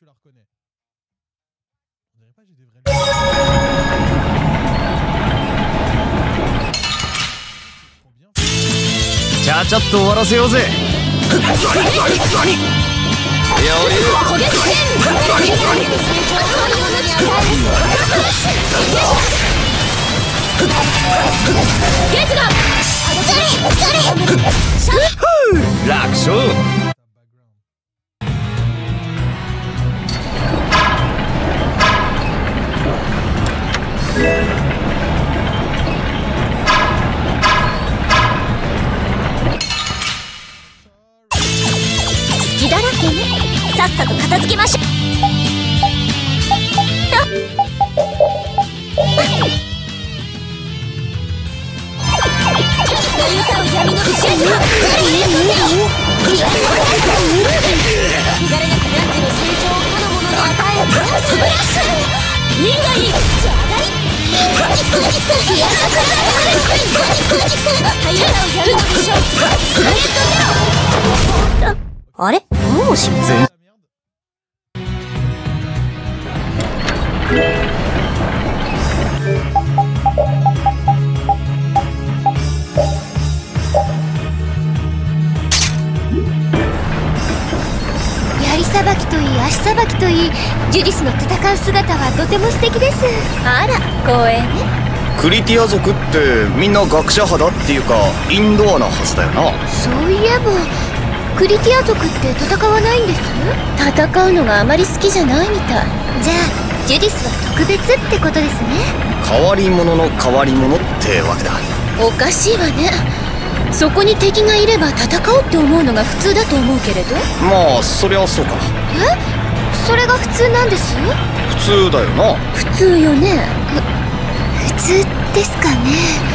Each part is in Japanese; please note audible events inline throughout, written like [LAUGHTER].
tu la reconnais. On dirait pas j'ai des vrais. Trop bien. ちゃちゃっと終わらせようぜ楽勝だらけねさっさと片付けましょう。闇の不審者汚れなく何時の成長を他の者に与えスプラッシュ人がいいあれ？もうしませんといい足さばきといいジュディスの戦う姿はとても素敵です。あら光栄ね。クリティア族ってみんな学者派だっていうかインドアなはずだよな。そういえばクリティア族って戦わないんです？戦うのがあまり好きじゃないみたい。じゃあジュディスは特別ってことですね。変わり者の変わり者ってわけだ。おかしいわね。そこに敵がいれば戦おうって思うのが普通だと思うけれど。まあそりゃそうかえ？それが普通なんです？普通だよな。普通よね。普通ですかね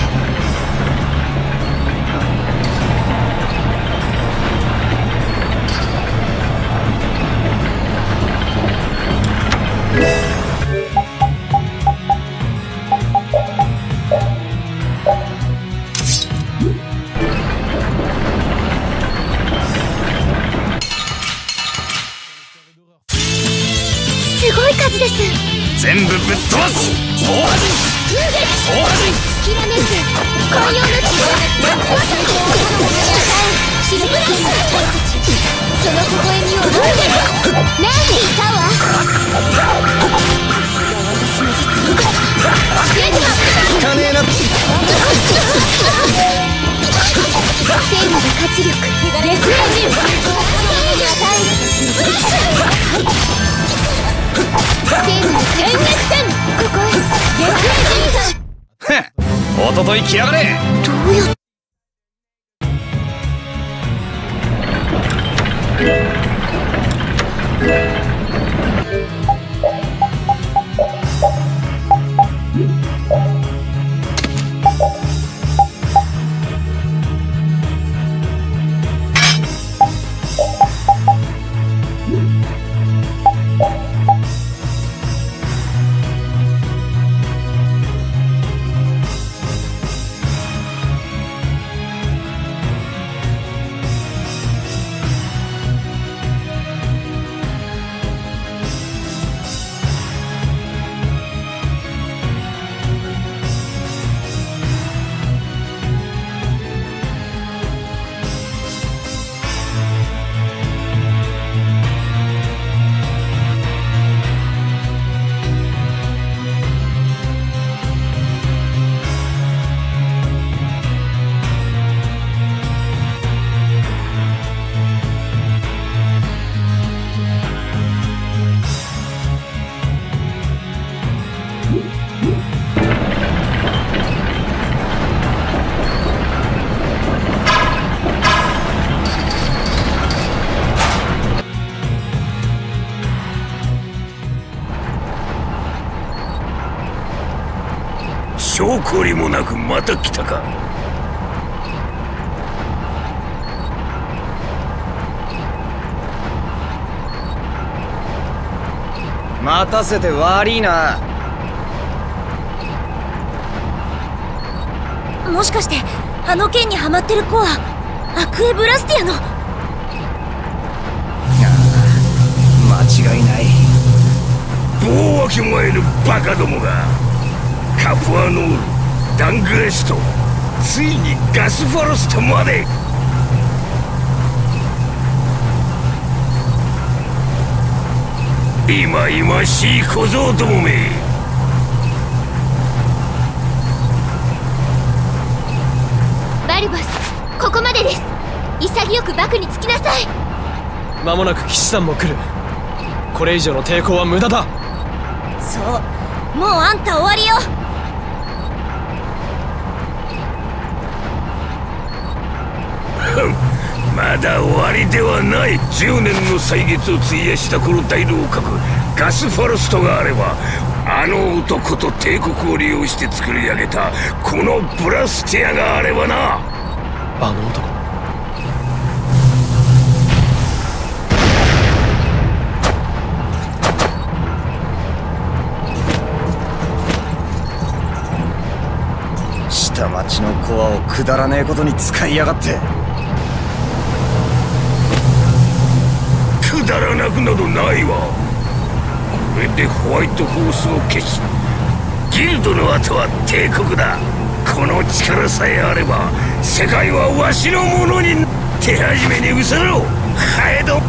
月明人へっ [LAUGHS] おととい来やがれ。どうやっくまた来たか。待たせて悪いな。もしかしてあの剣にはまってる子はアクエブラスティアの？ま違いない。棒わき前のバカどもがカプアノールダングレストついにガスファロストまで。今今しい小僧どもめ。バルバスここまでです。潔くバクにつきなさい。間もなく騎士団も来る。これ以上の抵抗は無駄だ。そうもうあんた終わりよまだ終わりではない10年の歳月を費やしたこの大楼閣ガスファルストがあればあの男と帝国を利用して作り上げたこのブラスティアがあればな。あの男。下町のコアをくだらねえことに使いやがってくだらなくなどないわ。これでホワイトホースを消しギルドの後は帝国だ。この力さえあれば世界はわしのものに手始めにう。せろ。ハエド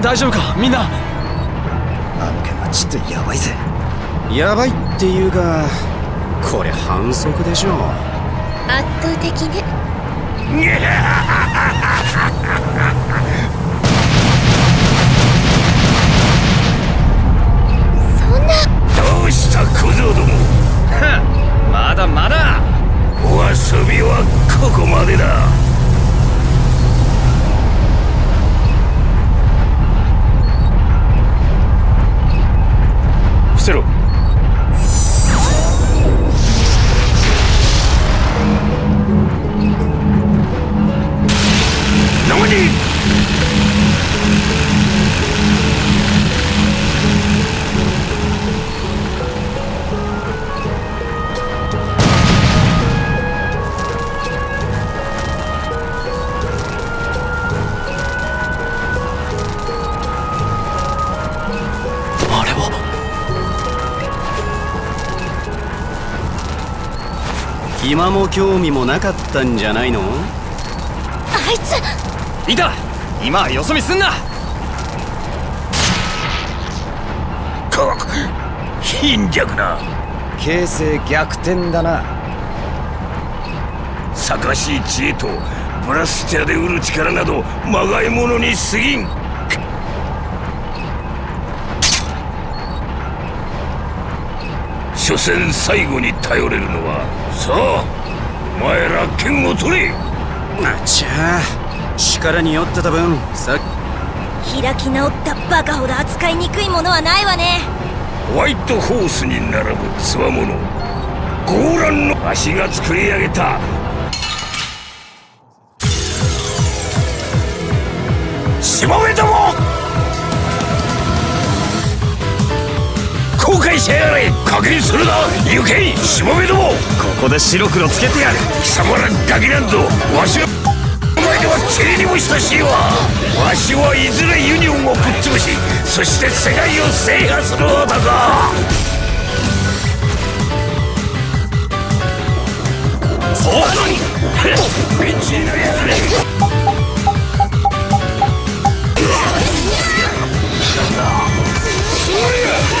大丈夫かみんな。あの件はちょっとやばいぜ。やばいっていうかこれ反則でしょ圧倒的ねそんな。どうした小僧ども。まだまだ。お遊びはここまでだ。伏せろ。今も興味もなかったんじゃないの？あいつ。いた！今はよそ見すんな！か貧弱な。形勢逆転だな。探しい知恵とブラスティアで売る力などまがいものに過ぎん。所詮最後に頼れるのはさあお前ら剣を取れ。あちゃあ力に酔ってた分さ開き直ったバカほど扱いにくいものはないわね。ホワイトホースに並ぶつわもの強乱の足が作り上げた。しもべどもしやがれ加減するな。行けしもべども。ここで白黒つけてやる。貴様らガキなんぞわしの前では地理にも親しいわ。わしはいずれユニオンをぶっ潰しそして世界を制覇する男そうベンチに？なりやがれ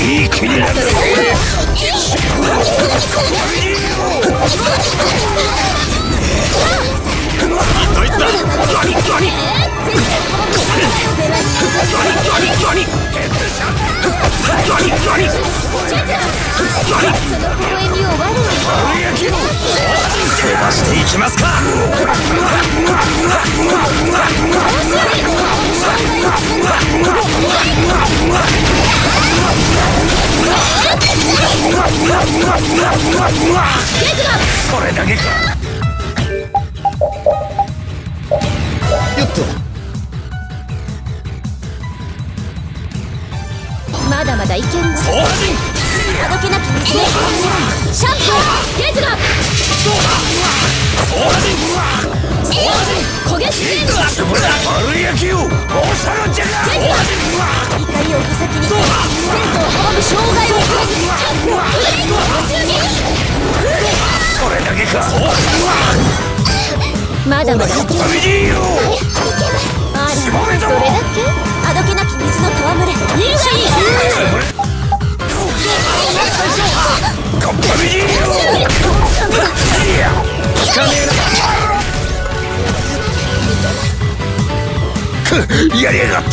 いい気になる。その微それだけか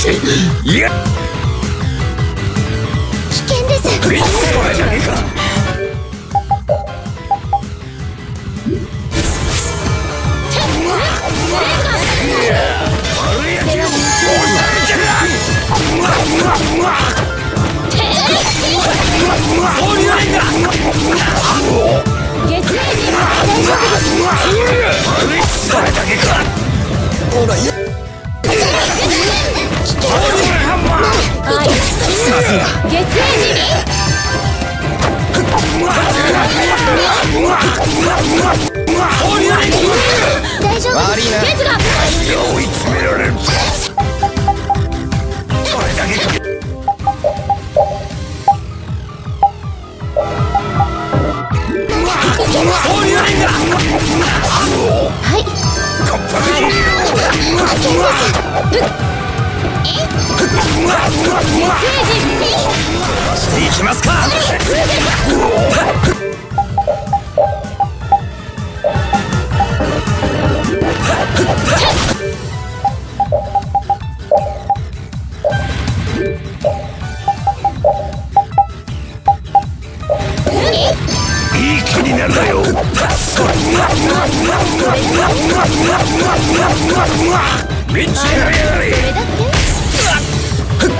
いや危険です。それじゃが月面人大丈夫です。それだけかあり月面人大丈夫悪いなゲズガ追い詰められはいかっぱめねしていきますか。いい気になるなよメンチやれやれ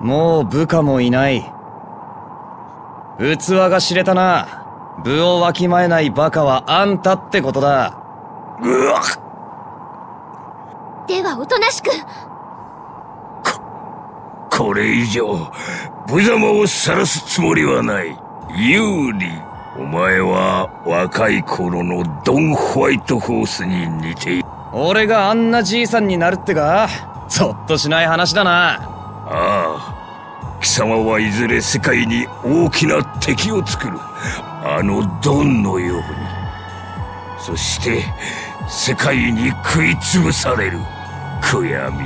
もう部下もいない。器が知れたな。部をわきまえないバカはあんたってことだ。うわではおとなしく。これ以上無様を晒すつもりはない。有利お前は若い頃のドン・ホワイトホースに似ている俺があんなじいさんになるってかゾッとしない話だな。ああ貴様はいずれ世界に大きな敵を作る。あのドンのように。そして世界に食いつぶされる。悔やみ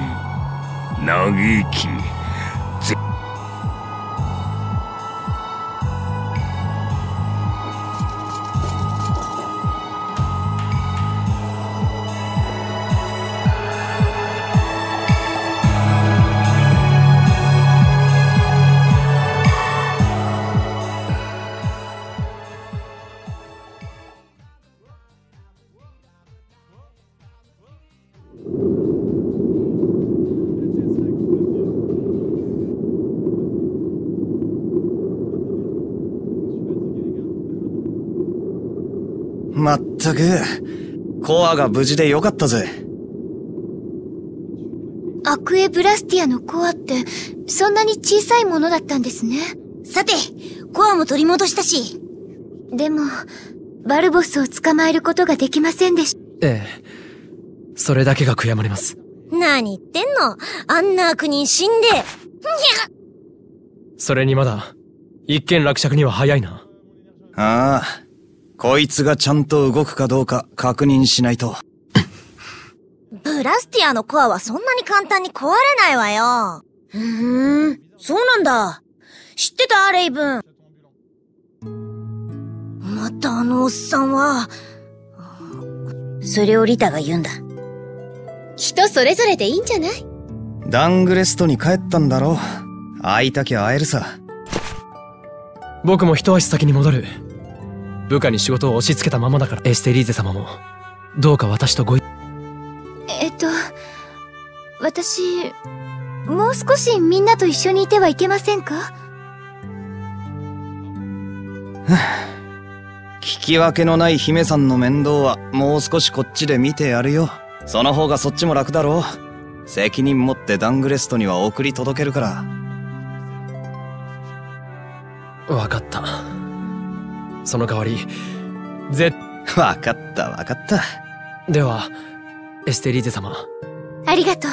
嘆き。くコアが無事でよかったぜアクエブラスティアのコアって、そんなに小さいものだったんですね。さて、コアも取り戻したし。でも、バルボスを捕まえることができませんでしええそれだけが悔やまれます何言ってんの？あんな悪人死んで。にゃそれにまだ、一件落着には早いな。ああ。こいつがちゃんと動くかどうか確認しないと。ブラスティアのコアはそんなに簡単に壊れないわよ。うーん、そうなんだ。知ってたレイブン。またあのおっさんは。それをリタが言うんだ。人それぞれでいいんじゃない？ダングレストに帰ったんだろ会いたきゃ会えるさ。僕も一足先に戻る。部下に仕事を押し付けたままだから、エステリーゼ様も、どうか私とごい、えっと、私、もう少しみんなと一緒にいてはいけませんか？[SIGHS] 聞き分けのない姫さんの面倒はもう少しこっちで見てやるよ。その方がそっちも楽だろう。責任持ってダングレストには送り届けるから。わかった。その代わり、ぜ、[LAUGHS] わかったわかった。では、エステリーゼ様、ありがとう。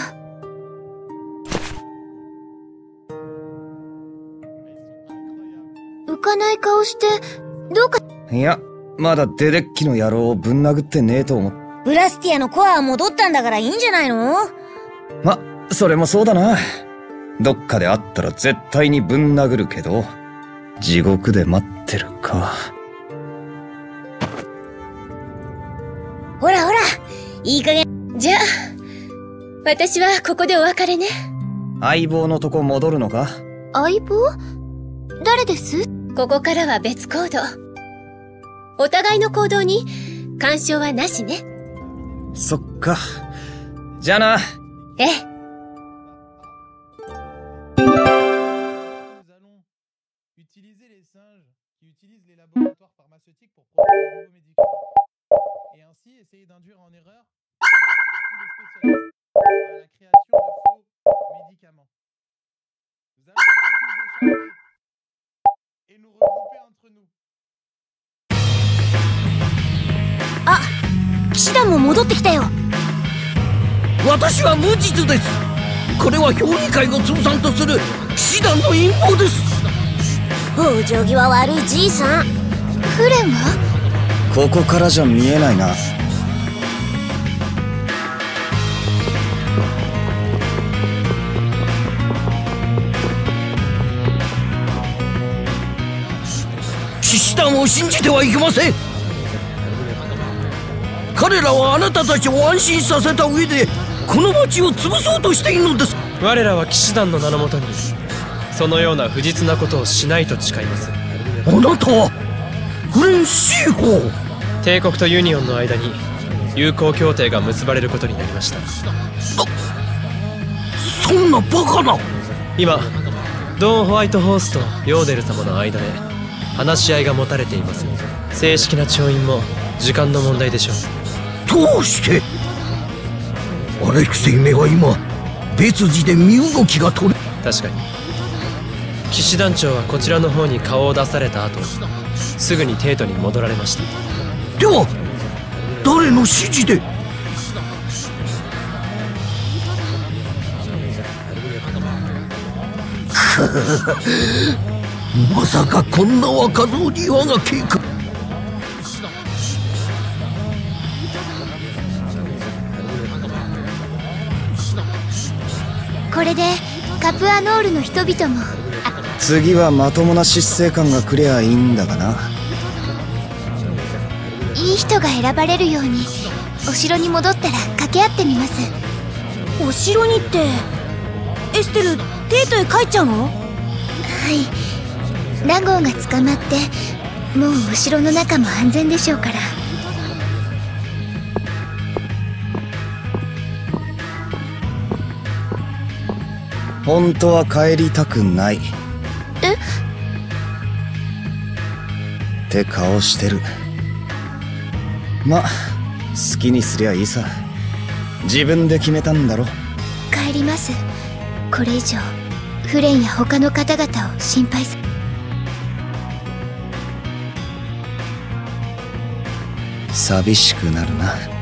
浮かない顔して、どうか、いや、まだデデッキの野郎をぶん殴ってねえと思っブラスティアのコアは戻ったんだからいいんじゃないの？ま、それもそうだな。どっかで会ったら絶対にぶん殴るけど、地獄で待ってるか。ほらほら、いい加減。じゃあ、私はここでお別れね。相棒のとこ戻るのか相棒誰ですここからは別行動。お互いの行動に干渉はなしね。そっか。じゃあな。ええ。Utiliser les singes qui utilisent les laboratoires pharmaceutiques pour produire de nouveaux médicaments. Et ainsi essayer d'induire en erreur tous les spécialistes à la création de faux médicaments. Nous allons nous échanger et nous regrouper entre nous. 騎士団も戻ってきたよ。私は無実ですこれは評議会を通算とする騎士団の陰謀です往生際悪いじいさん。フレンはここからじゃ見えないな。騎士団を信じてはいけません彼らはあなたたちを安心させた上でこの町を潰そうとしているのです我らは騎士団の名のもとに、そのような不実なことをしないと誓います。あなたはフレンシーホー帝国とユニオンの間に、友好協定が結ばれることになりました。そんなバカな今、ドン・ホワイトホースとヨーデル様の間で、話し合いが持たれています。正式な調印も、時間の問題でしょう。どうして？アレクセイめは今別次で身動きが取れ確かに騎士団長はこちらの方に顔を出された後すぐにテートに戻られました。では誰の指示で？[LAUGHS] まさかこんな若造に我が計画。これで、カプアノールの人々も、次はまともな執政官が来りゃいいんだがな。いい人が選ばれるように、お城に戻ったら掛け合ってみます。お城にって、エステル、テートへ帰っちゃうの？はい。ラゴーが捕まって、もうお城の中も安全でしょうから。本当は帰りたくない。って顔してる。ま、好きにすりゃいいさ。自分で決めたんだろ。帰ります。これ以上、フレンや他の方々を心配さ。寂しくなるな。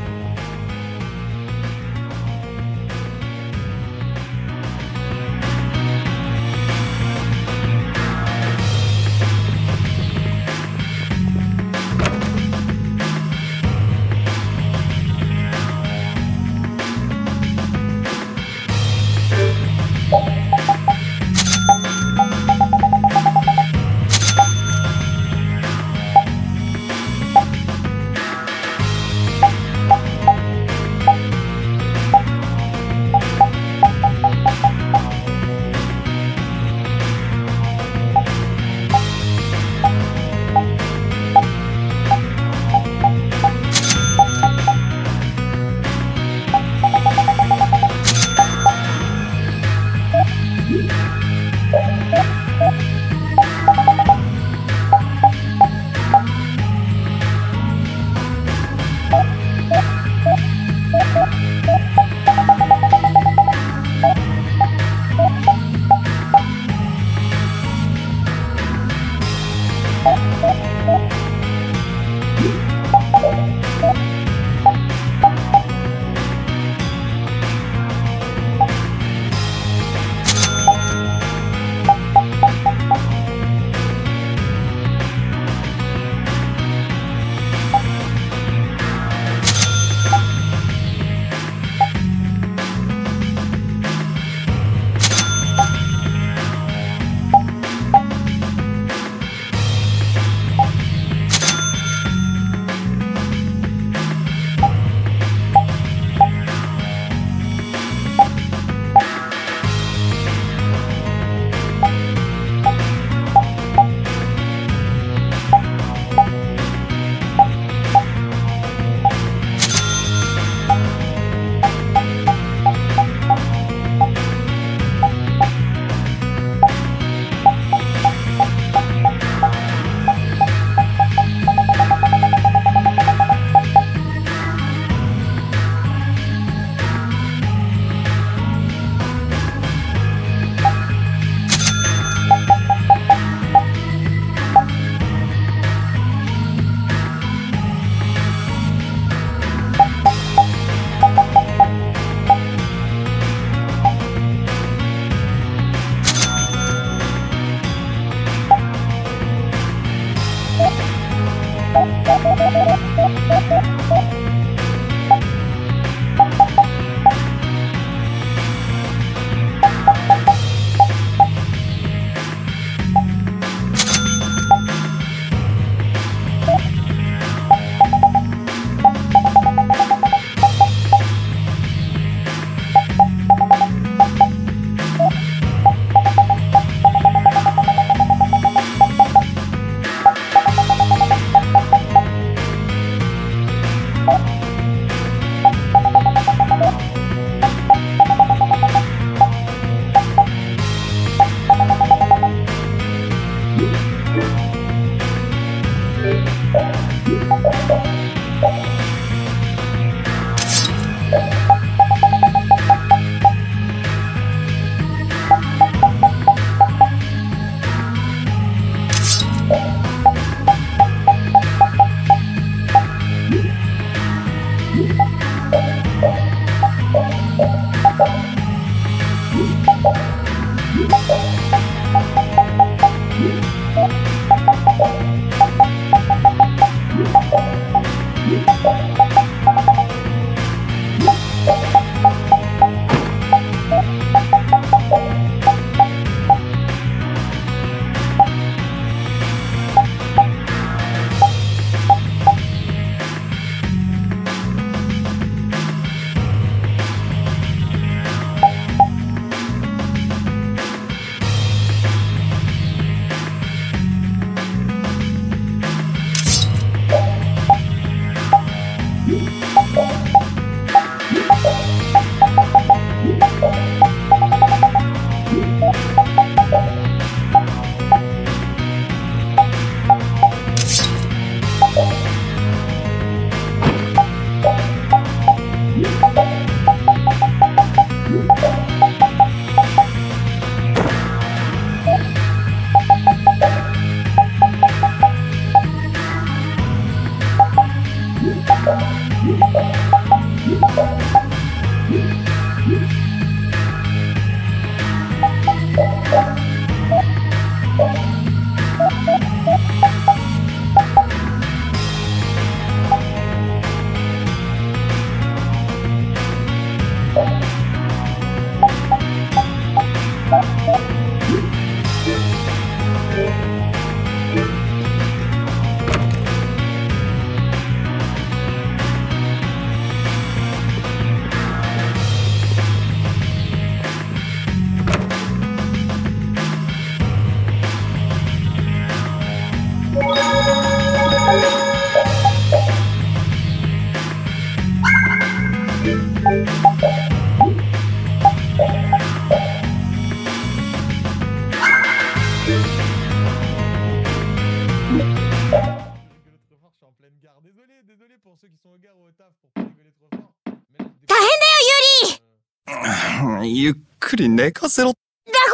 くり寝かせろ。ラ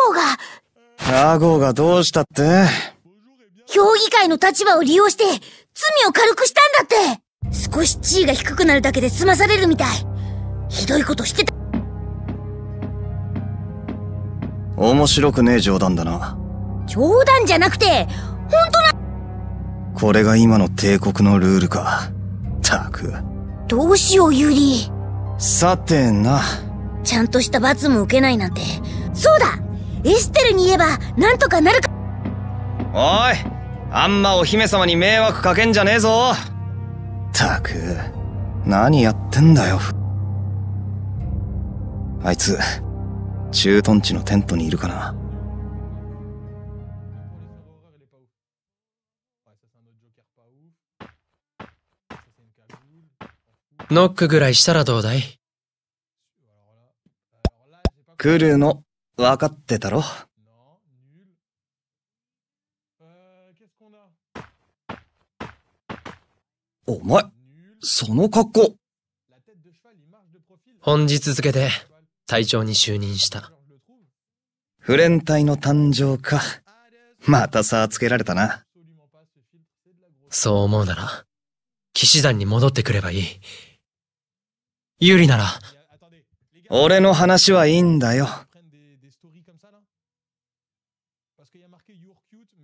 ゴーが、ラゴーがどうしたって？評議会の立場を利用して、罪を軽くしたんだって少し地位が低くなるだけで済まされるみたい。ひどいことしてた。面白くねえ冗談だな。冗談じゃなくて、本当な、これが今の帝国のルールか。たく。どうしよう、ユリ。さてな。ちゃんとした罰も受けないなんて。そうだエステルに言えば、なんとかなるか。おいあんまお姫様に迷惑かけんじゃねえぞたく、何やってんだよ。あいつ、駐屯地のテントにいるかな。ノックぐらいしたらどうだい？来るの、分かってたろ？お前、その格好。本日付で隊長に就任した。フレン隊の誕生か。また差つけられたな。そう思うなら、騎士団に戻ってくればいい。有利なら、俺の話はいいんだよ。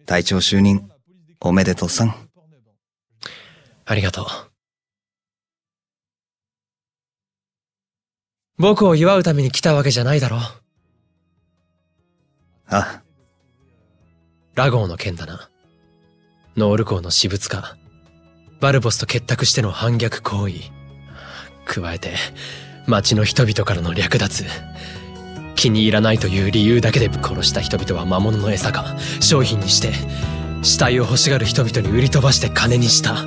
隊長就任、おめでとうさん。ありがとう。僕を祝うために来たわけじゃないだろ。ああ。ラゴーの件だな。ノール校の私物化。バルボスと結託しての反逆行為。加えて、町の人々からの略奪。気に入らないという理由だけで殺した人々は魔物の餌か、商品にして、死体を欲しがる人々に売り飛ばして金にした。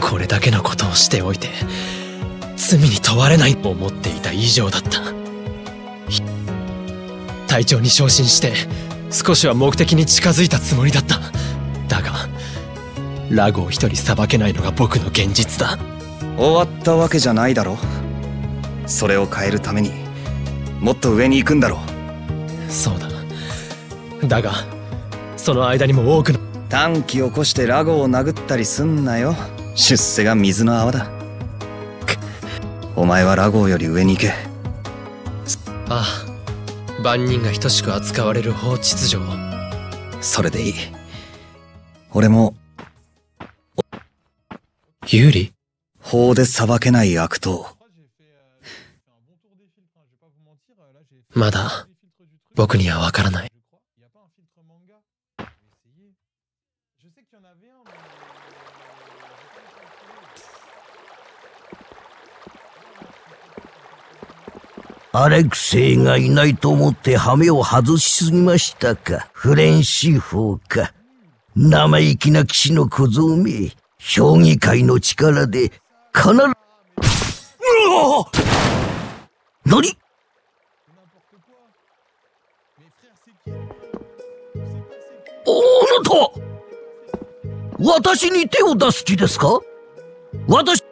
これだけのことをしておいて、罪に問われないと思っていた以上だった。隊長に昇進して、少しは目的に近づいたつもりだった。だが、ラゴを一人裁けないのが僕の現実だ。終わったわけじゃないだろ。それを変えるために、もっと上に行くんだろ。そうだ。だが、その間にも多くの短気起こしてラゴを殴ったりすんなよ。出世が水の泡だ。お前はラゴより上に行け。ああ、万人が等しく扱われる法秩序を。それでいい。俺も有利法で裁けない悪党。まだ、僕には分からない。アレクセイがいないと思って羽目を外しすぎましたかフレンシー法か生意気な騎士の小僧め、評議会の力で必ず、うわ何？C'est n'importe quoi. Mais frère, c'est qui Je sais pas c'est qui. おあなた私に手を出す気ですか？私、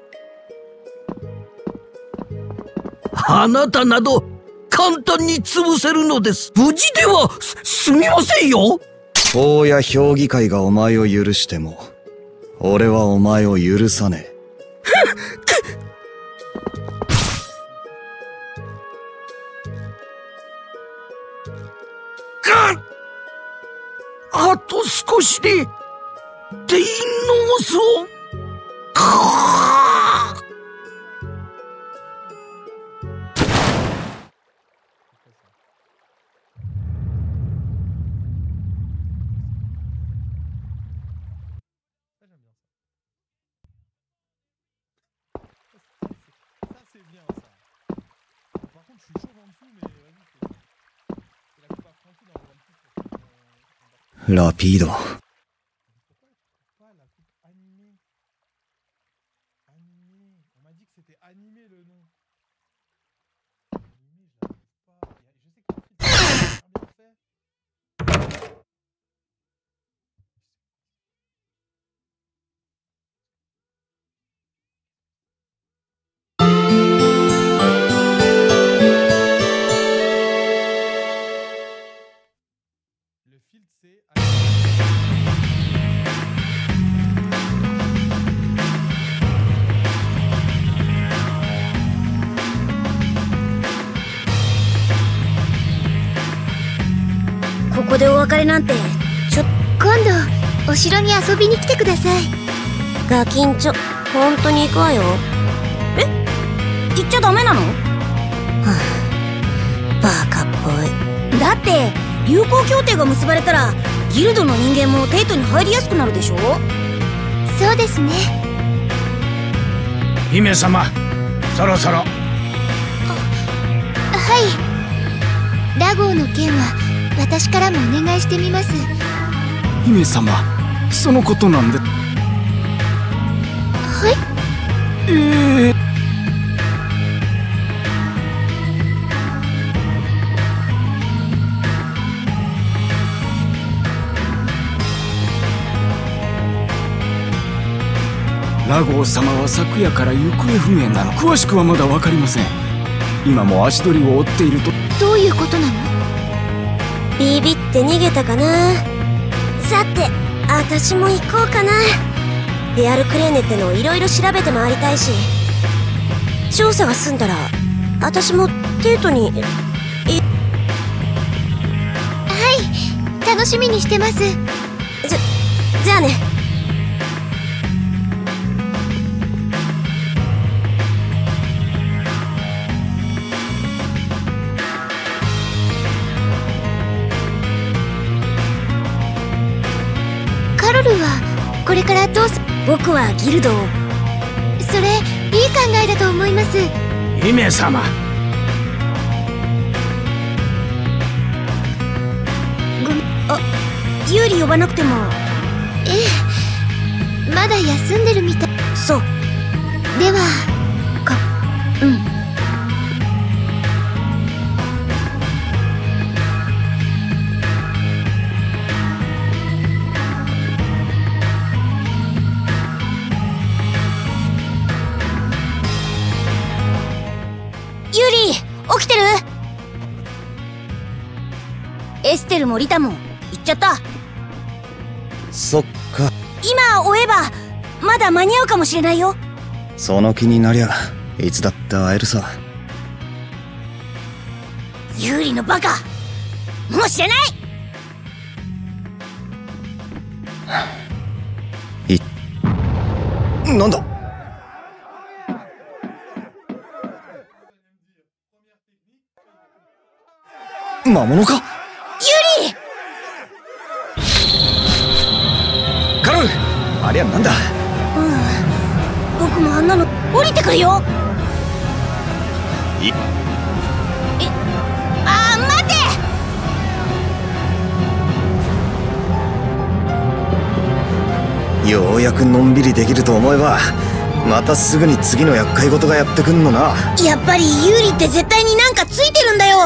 あなたなど、簡単に潰せるのです。無事では、す、すみませんよ法や評議会がお前を許しても、俺はお前を許さねえ。して、デインラピード。別れなんてちょ今度お城に遊びに来てください。ガキンチョ本当に行くわよ。え？行っちゃダメなの？はあバカっぽい。だって友好協定が結ばれたらギルドの人間もテイトに入りやすくなるでしょ？そうですね。姫様そろそろ。はい。ラゴーの件は私からもお願いしてみます。姫様そのことなんで。はい。ええラゴー様は昨夜から行方不明なの。詳しくはまだ分かりません。今も足取りを追っていると。どういうことなの？ビビって逃げたかな？さて私も行こうかな。レアルクレーネってのをいろいろ調べて回りたいし。調査が済んだら私もテートに。はい楽しみにしてます。じゃじゃあね僕はギルドを。それいい考えだと思います。姫様。あユーリ呼ばなくても。ええまだ休んでるみたい。そう。ではかうんエステルもリタも行っちゃった。そっか。今追えばまだ間に合うかもしれないよ。その気になりゃいつだって会えるさ。ユーリのバカもう知らないなんだ？魔物か？ありゃなんだ？うん。僕もあんなの降りてくるよ。い。えあー待て。ようやくのんびりできると思えばまたすぐに次の厄介事がやってくんのな。やっぱりユーリって絶対になんかついてるんだよ。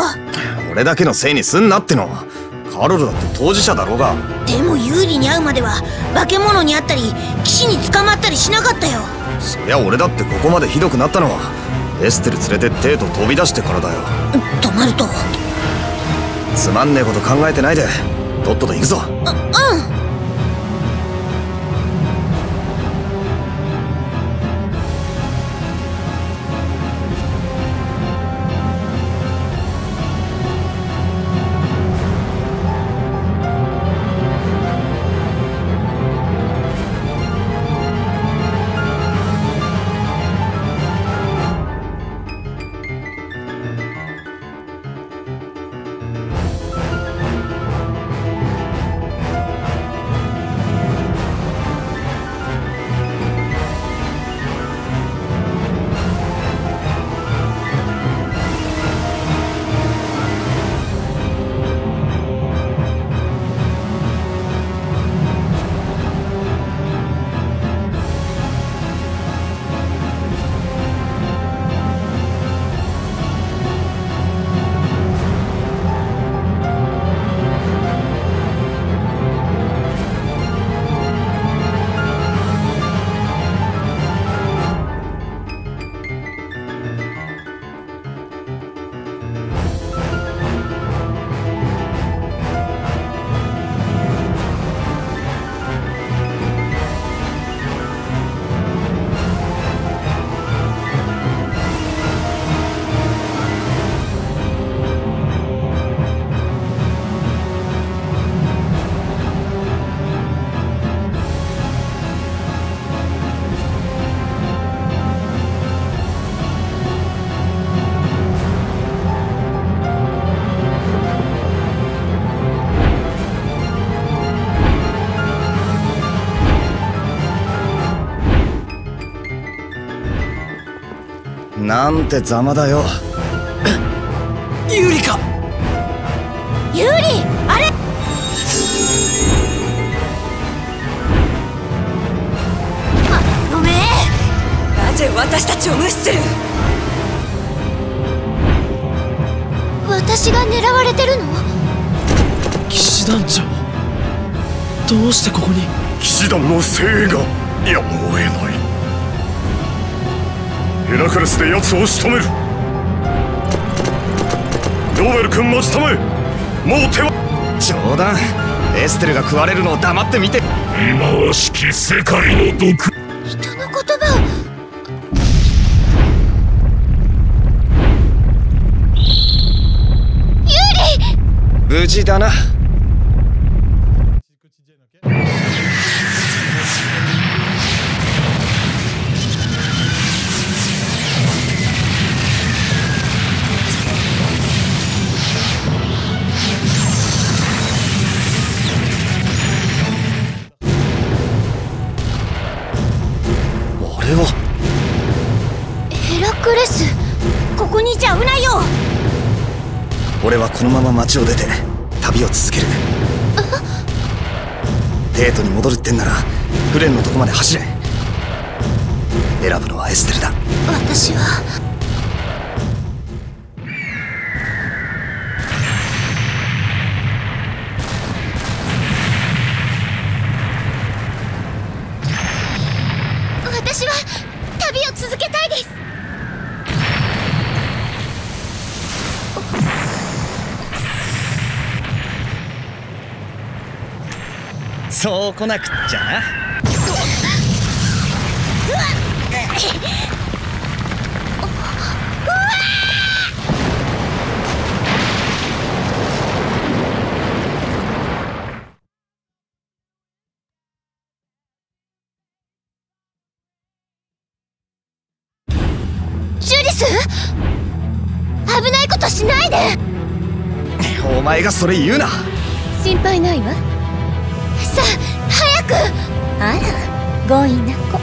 俺だけのせいにすんなっての。カロルだって当事者だろうが。でもユーリに会うまでは化け物に会ったり騎士に捕まったりしなかったよ。そりゃ俺だってここまでひどくなったのはエステル連れてデート飛び出してからだよ。となると。つまんねえこと考えてないでとっとと行くぞなんてざまだよ。ユリかユーリあれ？あごめん。なぜ私たちを無視する？私が狙われてるの？騎士団長。どうしてここに？騎士団の精鋭がやむを得ないヘラクレスで奴を仕留めるローベル君待ちたまえもう手は冗談エステルが食われるのを黙って見て忌まわしき世界の毒人の言葉無事だな町を出て旅を続ける。デートに戻るってんならフレンのとこまで走れ。選ぶのはエステルだ。私は来なくっちゃな。ジュリス？危ないことしないで。お前がそれ言うな。心配ないわ。さあ早く。あら強引な子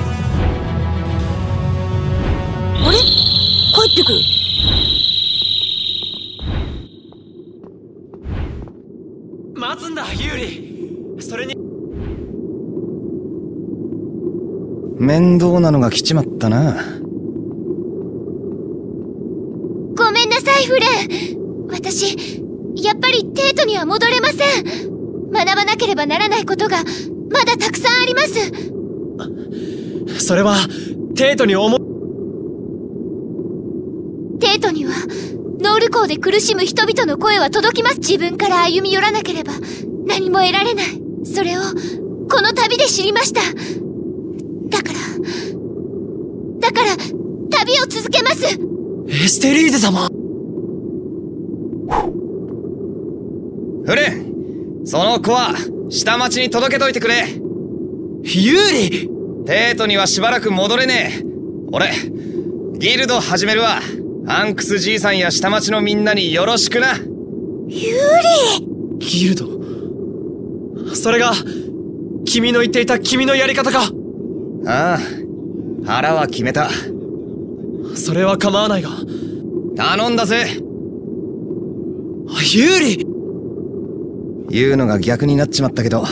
あれ？帰ってくる。待つんだユーリ。それに。面倒なのが来ちまったな。ごめんなさいフレン。私やっぱりテートには戻れません。学ばなければならないことがまだたくさんあります。それはテートに思テートにはノール港で苦しむ人々の声は届きます。自分から歩み寄らなければ何も得られない。それをこの旅で知りました。だからだから旅を続けます。エステリーゼ様。フレンその子は下町に届けといてくれ。ユーリ。帝都にはしばらく戻れねえ。俺ギルド始めるわ。ハンクスじいさんや下町のみんなによろしくな。ユーリギルド？それが君の言っていた君のやり方か。ああ腹は決めた。それは構わないが。頼んだぜ。ユーリ言うのが逆になっちまったけど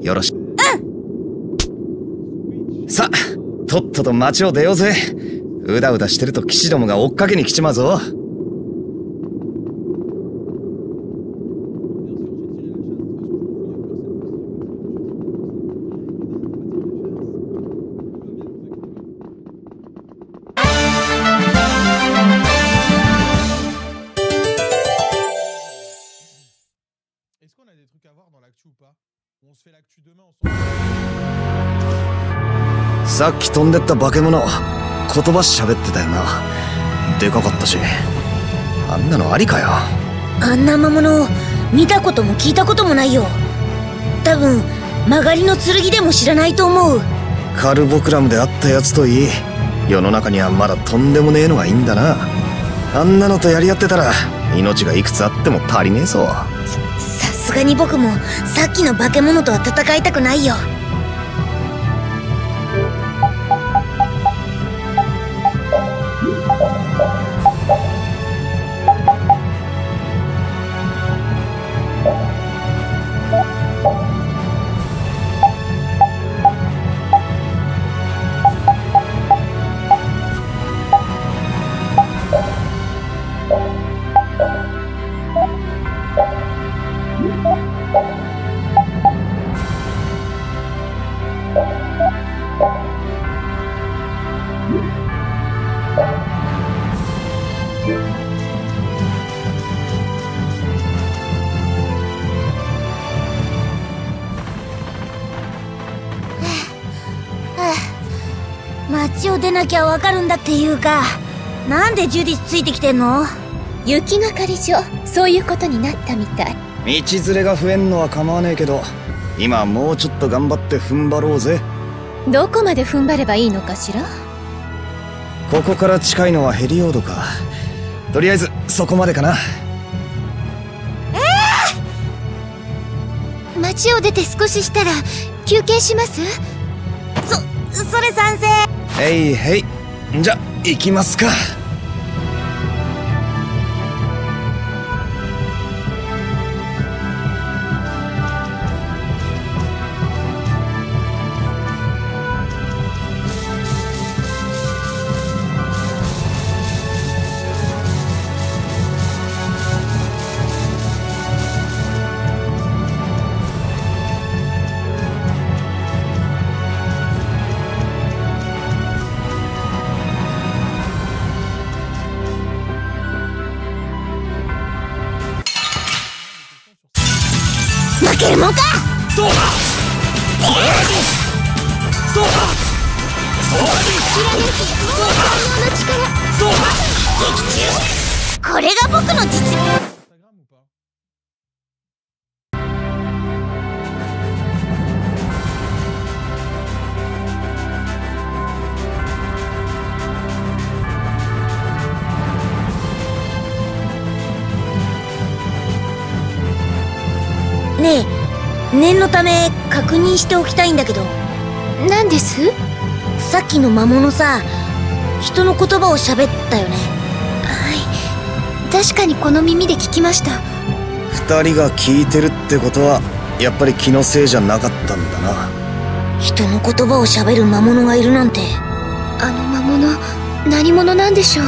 よろしく。さとっとと街を出ようぜ。うだうだしてると騎士どもが追っかけに来ちまうぞさっき飛んでった化け物言葉喋ってたよなでかかったしあんなのありかよあんな魔物を見たことも聞いたこともないよ多分曲がりの剣でも知らないと思うカルボクラムで会ったやつといい世の中にはまだとんでもねえのがいいんだなあんなのとやり合ってたら命がいくつあっても足りねえぞがに僕もさっきの化け物とは戦いたくないよ。なきゃわかるんだっていうかなんでジュディスついてきてんの？雪がかり上そういうことになったみたい。道連れが増えんのは構わねえけど今はもうちょっと頑張って踏ん張ろうぜ。どこまで踏ん張ればいいのかしら？ここから近いのはヘリオードか。とりあえずそこまでかな。街を出て少ししたら休憩します？そそれ賛成へいへい。じゃ行きますか。ねえ念のため確認しておきたいんだけど。何です？さっきの魔物さ人の言葉を喋ったよね。はい。確かにこの耳で聞きました。二人が聞いてるってことはやっぱり気のせいじゃなかったんだな。人の言葉を喋る魔物がいるなんて。あの魔物何者なんでしょう？